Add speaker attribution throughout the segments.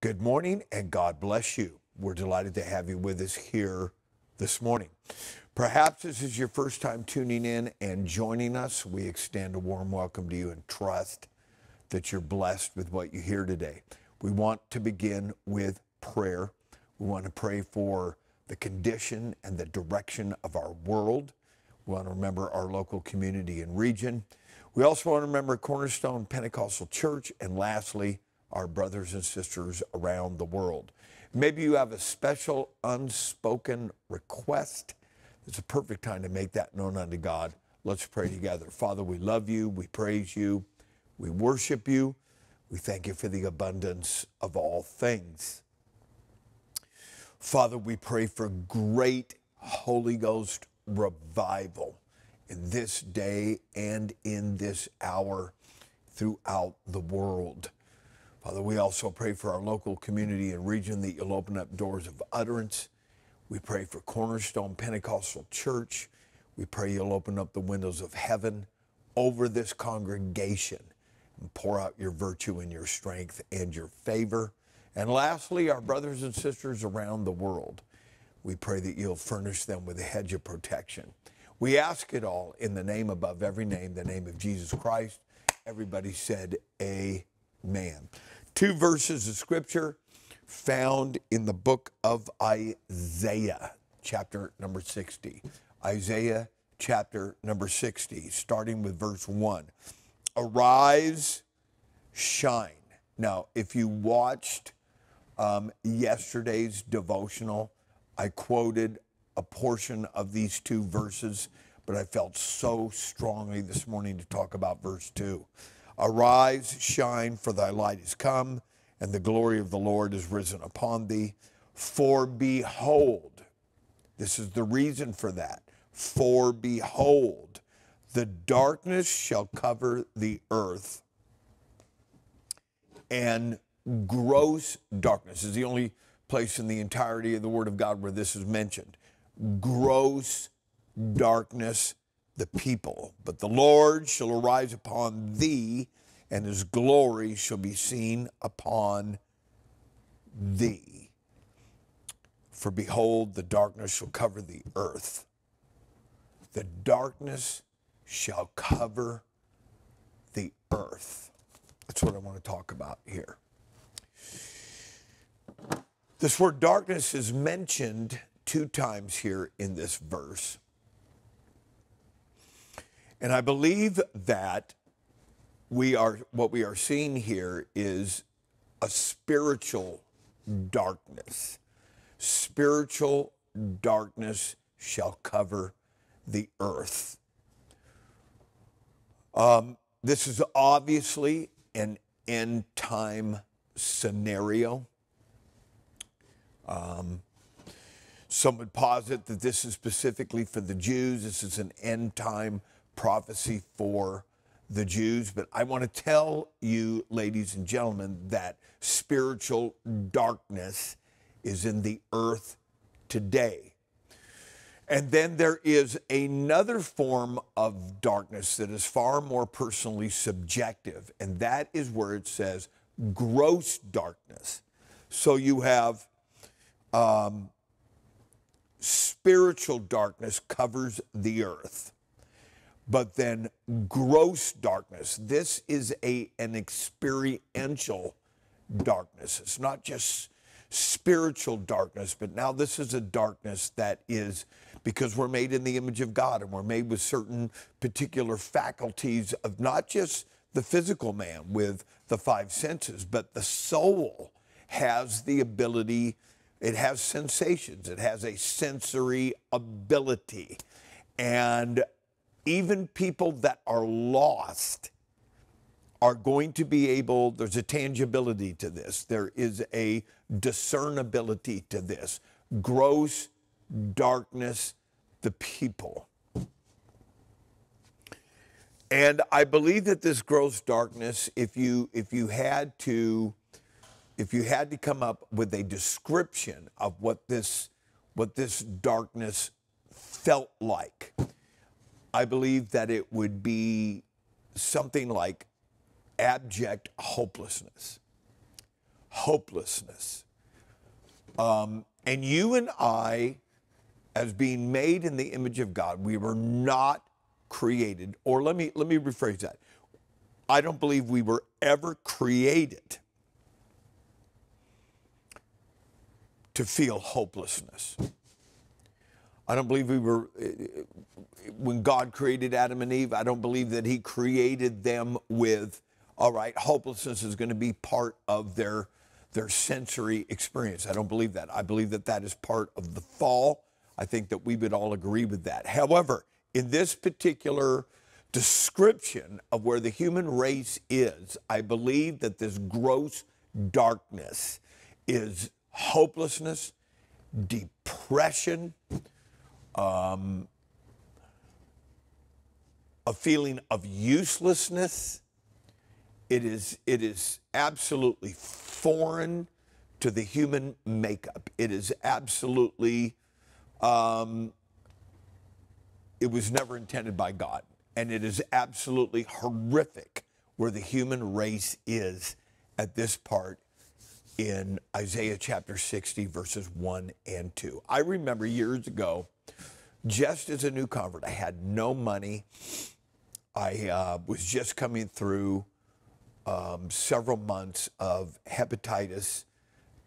Speaker 1: Good morning and God bless you. We're delighted to have you with us here this morning. Perhaps this is your first time tuning in and joining us. We extend a warm welcome to you and trust that you're blessed with what you hear today. We want to begin with prayer. We want to pray for the condition and the direction of our world. We want to remember our local community and region. We also want to remember Cornerstone Pentecostal Church. And lastly, our brothers and sisters around the world. Maybe you have a special unspoken request. It's a perfect time to make that known unto God. Let's pray together. Father, we love you, we praise you, we worship you, we thank you for the abundance of all things. Father, we pray for great Holy Ghost revival in this day and in this hour throughout the world. Father, we also pray for our local community and region that you'll open up doors of utterance. We pray for Cornerstone Pentecostal Church. We pray you'll open up the windows of heaven over this congregation and pour out your virtue and your strength and your favor. And lastly, our brothers and sisters around the world, we pray that you'll furnish them with a hedge of protection. We ask it all in the name above every name, the name of Jesus Christ. Everybody said, Amen two verses of scripture found in the book of Isaiah, chapter number 60. Isaiah, chapter number 60, starting with verse 1. Arise, shine. Now, if you watched um, yesterday's devotional, I quoted a portion of these two verses, but I felt so strongly this morning to talk about verse 2. Arise, shine, for thy light is come, and the glory of the Lord is risen upon thee. For behold, this is the reason for that. For behold, the darkness shall cover the earth, and gross darkness is the only place in the entirety of the Word of God where this is mentioned. Gross darkness the people. But the Lord shall arise upon thee, and his glory shall be seen upon thee. For behold, the darkness shall cover the earth. The darkness shall cover the earth. That's what I want to talk about here. This word darkness is mentioned two times here in this verse. And I believe that we are what we are seeing here is a spiritual darkness. Spiritual darkness shall cover the earth. Um, this is obviously an end time scenario. Um, some would posit that this is specifically for the Jews. This is an end time prophecy for the Jews. But I want to tell you, ladies and gentlemen, that spiritual darkness is in the earth today. And then there is another form of darkness that is far more personally subjective, and that is where it says gross darkness. So you have um, spiritual darkness covers the earth but then gross darkness. This is a, an experiential darkness. It's not just spiritual darkness, but now this is a darkness that is because we're made in the image of God and we're made with certain particular faculties of not just the physical man with the five senses, but the soul has the ability, it has sensations, it has a sensory ability. And even people that are lost are going to be able, there's a tangibility to this, there is a discernibility to this. Gross darkness, the people. And I believe that this gross darkness, if you if you had to if you had to come up with a description of what this what this darkness felt like, I believe that it would be something like abject hopelessness. hopelessness. Um, and you and I, as being made in the image of God, we were not created, or let me let me rephrase that. I don't believe we were ever created to feel hopelessness. I don't believe we were, eh, eh, when God created Adam and Eve, I don't believe that He created them with, all right, hopelessness is going to be part of their, their sensory experience. I don't believe that. I believe that that is part of the fall. I think that we would all agree with that. However, in this particular description of where the human race is, I believe that this gross darkness is hopelessness, depression, um, a feeling of uselessness. It is, it is absolutely foreign to the human makeup. It is absolutely, um, it was never intended by God. And it is absolutely horrific where the human race is at this part in Isaiah chapter 60, verses 1 and 2. I remember years ago, just as a new convert, I had no money. I uh, was just coming through um, several months of hepatitis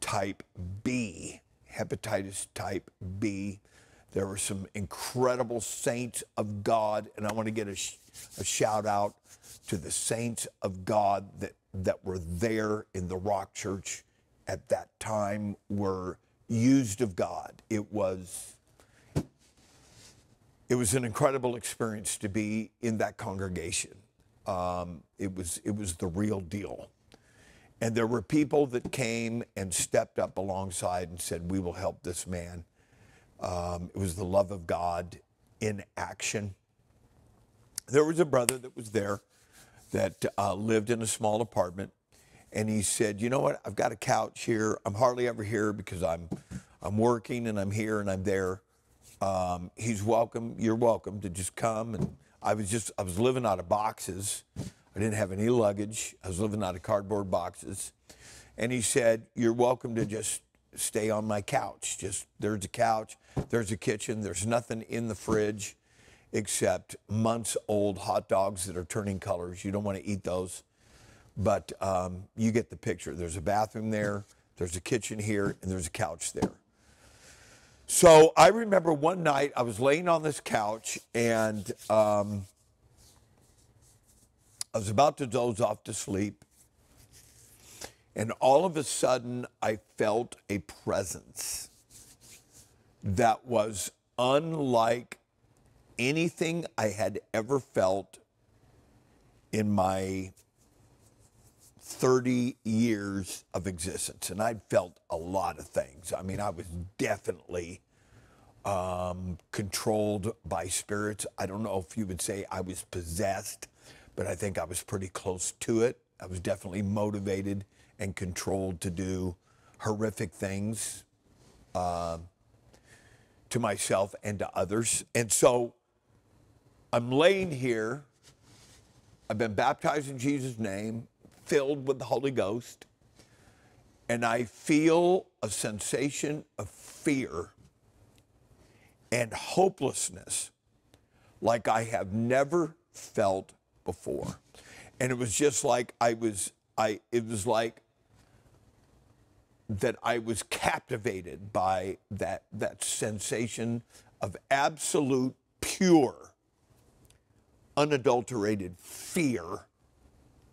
Speaker 1: type B. Hepatitis type B. There were some incredible saints of God, and I want to get a, sh- a shout out to the saints of God that, that were there in the Rock Church at that time were used of God. It was it was an incredible experience to be in that congregation. Um, it was it was the real deal, and there were people that came and stepped up alongside and said, "We will help this man." Um, it was the love of God in action. There was a brother that was there that uh, lived in a small apartment and he said, "You know what? I've got a couch here. I'm hardly ever here because I'm I'm working and I'm here and I'm there. Um, he's welcome. You're welcome to just come." And I was just I was living out of boxes. I didn't have any luggage. I was living out of cardboard boxes. And he said, "You're welcome to just stay on my couch. Just there's a couch, there's a kitchen, there's nothing in the fridge." Except months old hot dogs that are turning colors. You don't want to eat those but um, you get the picture. There's a bathroom there, there's a kitchen here, and there's a couch there. So I remember one night I was laying on this couch and um, I was about to doze off to sleep. And all of a sudden, I felt a presence that was unlike anything I had ever felt in my 30 years of existence, and I'd felt a lot of things. I mean, I was definitely um, controlled by spirits. I don't know if you would say I was possessed, but I think I was pretty close to it. I was definitely motivated and controlled to do horrific things uh, to myself and to others. And so I'm laying here. I've been baptized in Jesus' name filled with the Holy Ghost, and I feel a sensation of fear and hopelessness like I have never felt before. And it was just like I was, I, it was like that I was captivated by that, that sensation of absolute, pure, unadulterated fear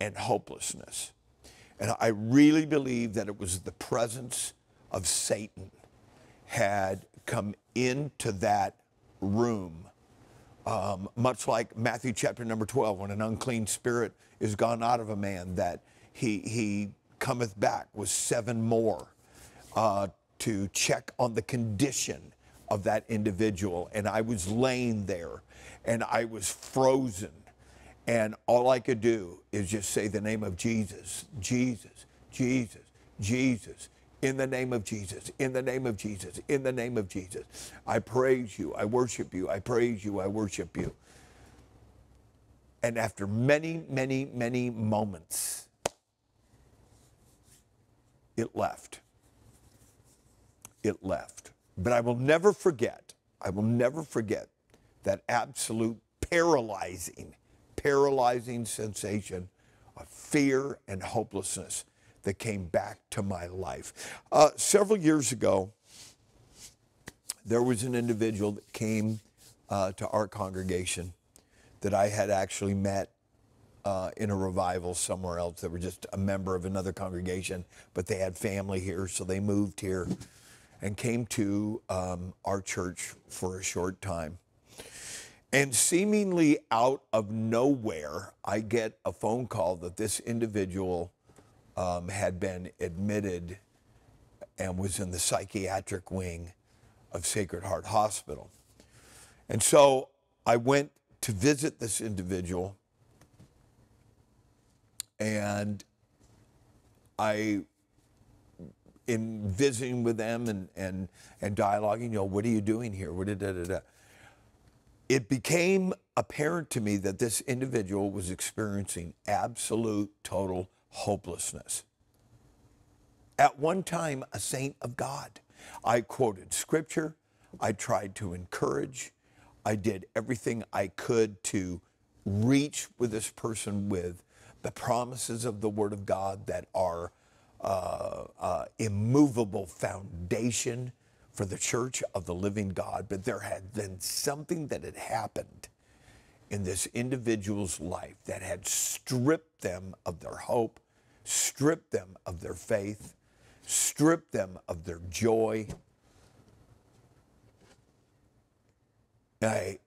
Speaker 1: and hopelessness. And I really believe that it was the presence of Satan had come into that room, um, much like Matthew chapter number 12, when an unclean spirit is gone out of a man, that he, he cometh back with seven more uh, to check on the condition of that individual. And I was laying there and I was frozen and all I could do is just say the name of Jesus, Jesus, Jesus, Jesus, in the name of Jesus, in the name of Jesus, in the name of Jesus. I praise you, I worship you, I praise you, I worship you. And after many, many, many moments, it left. It left. But I will never forget, I will never forget that absolute paralyzing, paralyzing sensation of fear and hopelessness that came back to my life. Uh, several years ago, there was an individual that came uh, to our congregation that I had actually met uh, in a revival somewhere else. They were just a member of another congregation, but they had family here, so they moved here and came to um, our church for a short time. And seemingly out of nowhere, I get a phone call that this individual um, had been admitted and was in the psychiatric wing of Sacred Heart Hospital. And so I went to visit this individual and I, in visiting with them and, and, and dialoguing, you know, what are you doing here? What da, da, da. It became apparent to me that this individual was experiencing absolute, total hopelessness. At one time, a saint of God. I quoted scripture. I tried to encourage. I did everything I could to reach with this person with the promises of the Word of God that are uh, uh, immovable foundation for the church of the living God. But there had been something that had happened in this individual's life that had stripped them of their hope, stripped them of their faith, stripped them of their joy. I,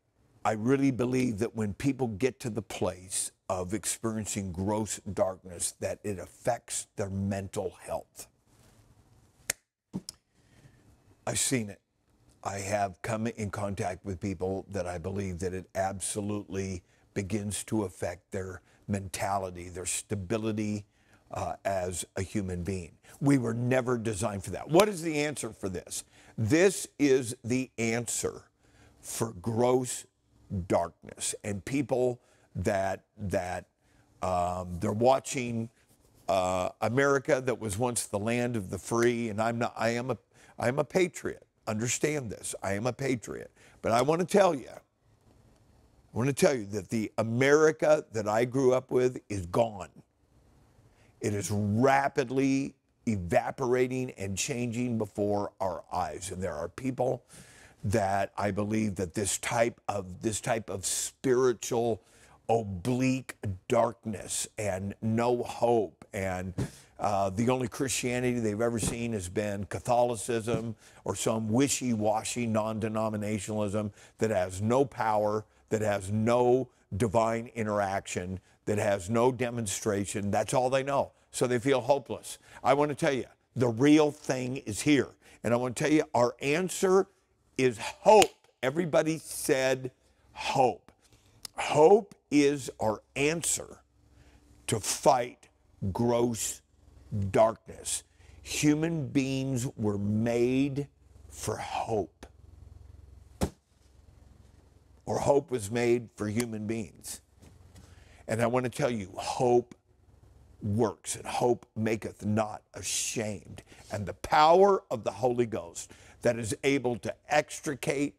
Speaker 1: I really believe that when people get to the place of experiencing gross darkness, that it affects their mental health. I've seen it. I have come in contact with people that I believe that it absolutely begins to affect their mentality, their stability uh, as a human being. We were never designed for that. What is the answer for this? This is the answer for gross darkness and people that that um, they're watching uh, America that was once the land of the free, and I'm not. I am a I am a patriot. Understand this. I am a patriot, but I want to tell you. I want to tell you that the America that I grew up with is gone. It is rapidly evaporating and changing before our eyes, and there are people that I believe that this type of this type of spiritual oblique darkness and no hope and uh, the only Christianity they've ever seen has been Catholicism or some wishy-washy non-denominationalism that has no power, that has no divine interaction, that has no demonstration. That's all they know. So they feel hopeless. I want to tell you, the real thing is here. And I want to tell you, our answer is hope. Everybody said hope. Hope is our answer to fight gross darkness. Human beings were made for hope. Or hope was made for human beings. And I want to tell you, hope works, and hope maketh not ashamed. And the power of the Holy Ghost that is able to extricate,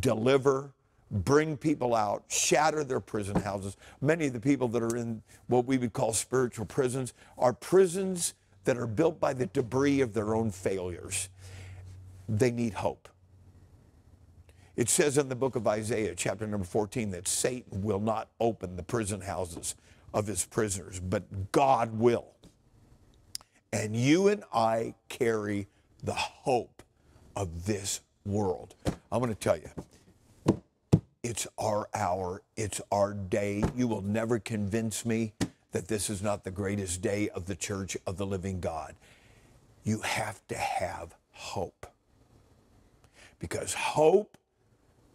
Speaker 1: deliver, bring people out, shatter their prison houses. Many of the people that are in what we would call spiritual prisons are prisons that are built by the debris of their own failures. They need hope. It says in the book of Isaiah, chapter number 14, that Satan will not open the prison houses of his prisoners, but God will. And you and I carry the hope of this world. I'm going to tell you, it's our hour, it's our day. You will never convince me that this is not the greatest day of the church of the living God. You have to have hope. Because hope,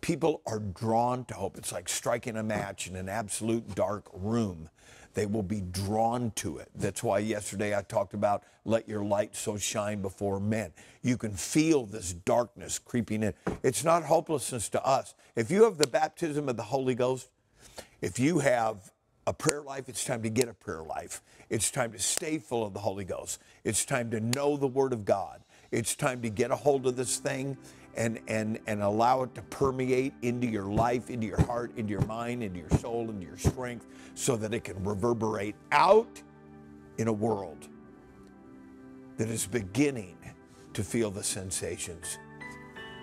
Speaker 1: people are drawn to hope. It's like striking a match in an absolute dark room they will be drawn to it. That's why yesterday I talked about let your light so shine before men. You can feel this darkness creeping in. It's not hopelessness to us. If you have the baptism of the Holy Ghost, if you have a prayer life, it's time to get a prayer life. It's time to stay full of the Holy Ghost. It's time to know the Word of God. It's time to get a hold of this thing and, and, and allow it to permeate into your life, into your heart, into your mind, into your soul, into your strength, so that it can reverberate out in a world that is beginning to feel the sensations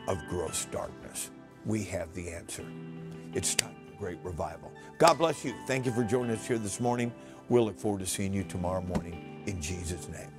Speaker 1: of gross darkness. We have the answer. It's time for great revival. God bless you. Thank you for joining us here this morning. We'll look forward to seeing you tomorrow morning in Jesus' name.